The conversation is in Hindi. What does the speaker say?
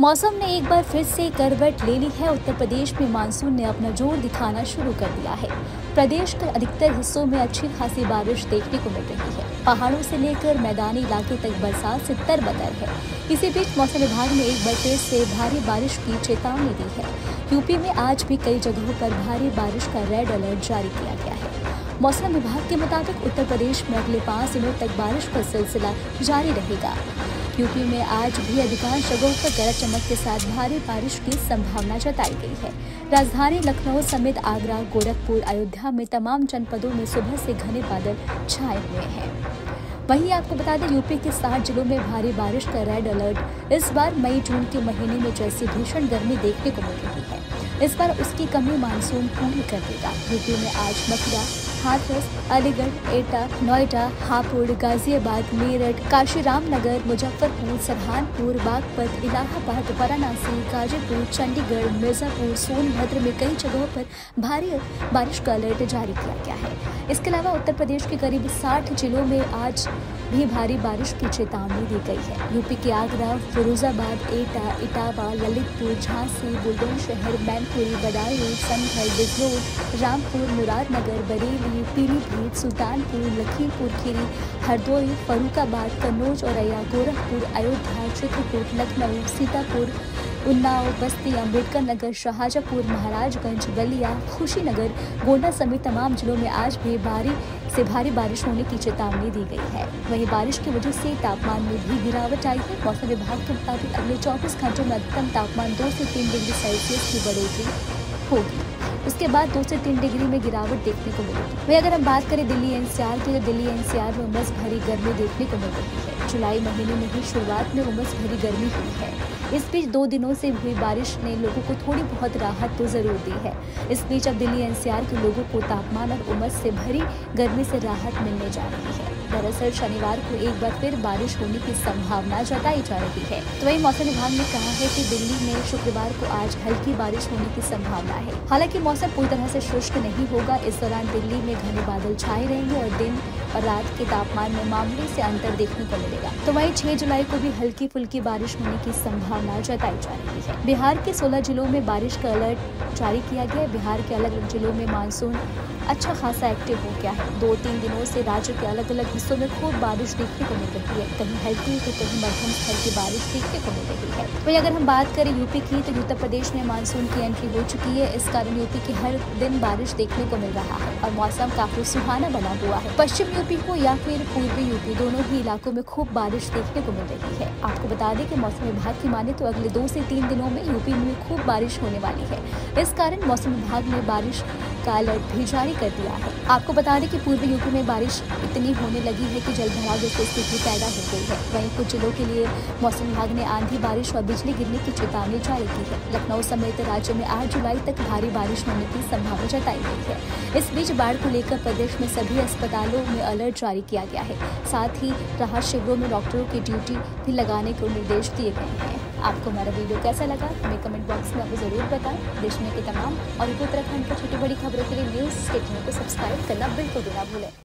मौसम ने एक बार फिर से करवट ले ली है। उत्तर प्रदेश में मानसून ने अपना ज़ोर दिखाना शुरू कर दिया है। प्रदेश के अधिकतर हिस्सों में अच्छी खासी बारिश देखने को मिल रही है। पहाड़ों से लेकर मैदानी इलाके तक बरसात से तरबतर है। इसी बीच मौसम विभाग ने एक बार फिर से भारी बारिश की चेतावनी दी है। यूपी में आज भी कई जगहों पर भारी बारिश का रेड अलर्ट जारी किया गया है। मौसम विभाग के मुताबिक उत्तर प्रदेश में अगले पाँच दिनों तक बारिश का सिलसिला जारी रहेगा। यूपी में आज भी अधिकांश जगहों पर गरज चमक के साथ भारी बारिश की संभावना जताई गई है। राजधानी लखनऊ समेत आगरा, गोरखपुर, अयोध्या में तमाम जनपदों में सुबह से घने बादल छाए हुए हैं। वहीं आपको बता दें, यूपी के साठ जिलों में भारी बारिश का रेड अलर्ट इस बार मई, जून के महीने में जैसी भीषण गर्मी देखने को मिल रही है। इस बार उसकी कमी मानसून पूरी कर देगा। यूपी में आज मथुरा हाथरस, अलीगढ़, एटा, नोएडा, हापुड़, गाजियाबाद, मेरठ काशीराम नगर मुजफ्फरपुर, सरहानपुर, बागपत, इलाहाबाद, वाराणसी, गाजीपुर, चंडीगढ़, मिर्जापुर, सोनभद्र में कई जगहों पर भारी बारिश का अलर्ट जारी किया गया है। इसके अलावा उत्तर प्रदेश के करीब 60 जिलों में आज भी भारी बारिश की चेतावनी दी गई है। यूपी के आगरा, फिरोजाबाद, एटा, इटावा, ललितपुर, झांसी बुलंदशहर मैनपुरी, बदायूं, संभल, बिजनौर, रामपुर, मुरादनगर, बरेली पीलीभीत सुल्तानपुर, लखीमपुर, खीरी, हरदोई फरुखाबाद कन्नौज औरैया गोरखपुर, अयोध्या, चित्रकूट, लखनऊ, सीतापुर, उन्नाव, बस्ती अंबेडकर नगर, शाहजहापुर, महाराजगंज, बलिया, खुशीनगर, गोंडा समेत तमाम जिलों में आज भी भारी से भारी बारिश होने की चेतावनी दी गई है। वहीं बारिश की वजह से तापमान में भी गिरावट आई है। मौसम विभाग के मुताबिक अगले 24 घंटों में अधिकतम तापमान दो से तीन डिग्री सेल्सियस की बढ़ोतरी होगी। उसके बाद दो से तीन डिग्री में गिरावट देखने को मिलेगी वही अगर हम बात करें दिल्ली एनसीआर की तो दिल्ली एनसीआर में उमस भरी गर्मी देखने को मिल रही है। जुलाई महीने में ही शुरुआत में उमस भरी गर्मी हुई है। इस बीच दो दिनों से हुई बारिश ने लोगों को थोड़ी बहुत राहत तो ज़रूर दी है। इस बीच अब दिल्ली एनसीआर के लोगों को तापमान और उमस से भरी गर्मी से राहत मिलने जा रही है। दरअसल शनिवार को एक बार फिर बारिश होने की संभावना जताई जा रही है। तो वही मौसम विभाग ने कहा है कि दिल्ली में शुक्रवार को आज हल्की बारिश होने की संभावना है। हालाँकि मौसम पूरी तरह से शुष्क नहीं होगा। इस दौरान दिल्ली में घने बादल छाए रहेंगे और दिन और रात के तापमान में मामूली से अंतर देखने को मिलेगा। तो वही छह जुलाई को भी हल्की फुल्की बारिश होने की संभावना जताई जा रही है। बिहार के सोलह जिलों में बारिश का अलर्ट जारी किया गया है। बिहार के अलग अलग जिलों में मानसून अच्छा खासा एक्टिव हो गया है। दो तीन दिनों से राज्य के अलग अलग हिस्सों में खूब बारिश देखने को मिल रही है। कहीं हल्की तो कहीं मध्यम स्तर की बारिश देखने को मिल रही है। वही अगर हम बात करें यूपी की तो उत्तर प्रदेश में मानसून की एंट्री हो चुकी है। इस कारण यूपी की हर दिन बारिश देखने को मिल रहा है और मौसम काफ़ी सुहाना बना हुआ है। पश्चिम यूपी हो या फिर पूर्वी यूपी दोनों ही इलाकों में खूब बारिश देखने को मिल रही है। आपको बता दें कि मौसम विभाग की माने तो अगले दो से तीन दिनों में यूपी में खूब बारिश होने वाली है। इस कारण मौसम विभाग ने बारिश का अलर्ट भी जारी कर दिया है। आपको बता दें कि पूर्वी यूपी में बारिश इतनी होने लगी है कि जल भराव जैसी स्थिति पैदा हो गई है। वहीं कुछ जिलों के लिए मौसम विभाग ने आंधी, बारिश और बिजली गिरने की चेतावनी जारी की है। लखनऊ समेत राज्य में आठ जुलाई तक भारी बारिश होने की संभावना जताई गई है। इस बीच बाढ़ को लेकर प्रदेश में सभी अस्पतालों में अलर्ट जारी किया गया है। साथ ही राहत शिविरों में डॉक्टरों की ड्यूटी भी लगाने को निर्देश दिए गए हैं। आपको हमारा वीडियो कैसा लगा, हमें कमेंट बॉक्स ज़रूर बताएँ। देश में के तमाम और उत्तराखंड की छोटी बड़ी खबरों के लिए न्यूज़ के चैनल को सब्सक्राइब करना बिल्कुल भी ना भूलें।